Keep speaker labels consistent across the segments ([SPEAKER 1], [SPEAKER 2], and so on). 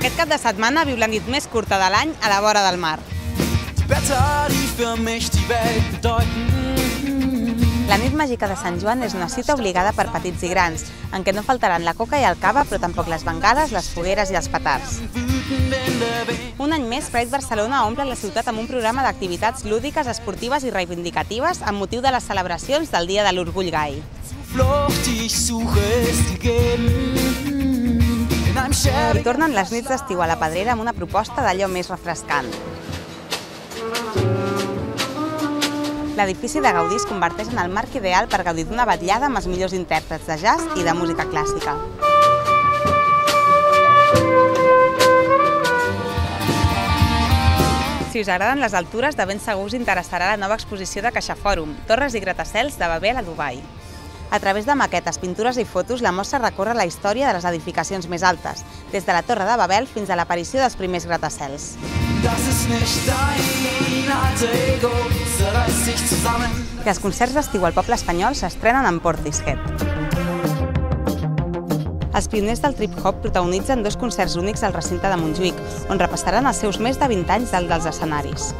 [SPEAKER 1] Aquest cap de setmana viu la nit més curta de l'any a la vora del mar. La nit màgica de Sant Joan és una cita obligada per petits i grans, en què no faltaran la coca i el cava, però tampoc les bengales, les fogueres i els petards. Un any més, Pride Barcelona omple la ciutat amb un programa d'activitats lúdiques, esportives i reivindicatives amb motiu de les celebracions del Dia de l'Orgull Gai.
[SPEAKER 2] Flucht, die ich suche, ist gegeben.
[SPEAKER 1] I tornen les nits d'estiu a la Pedrera amb una proposta d'allò més refrescant. L'edifici de Gaudí es converteix en el marc ideal per gaudir d'una vetllada amb els millors intèrprets de jazz i de música clàssica. Si us agraden les altures, de ben segur us interessarà la nova exposició de CaixaFòrum, Torres i Gratacels de Babel a Dubai. A través de maquetes, pintures i fotos, la mostra recorre la història de les edificacions més altes, des de la Torre de Babel fins a l'aparició dels primers gratacels. I els concerts d'estiu al poble espanyol s'estrenen en Portishead. Els pioners del trip-hop protagonitzen dos concerts únics al recinte de Montjuïc, on repassaran els seus més de 20 anys dalt dels escenaris.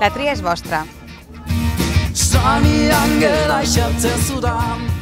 [SPEAKER 1] La tria és vostra.
[SPEAKER 2] Sudan.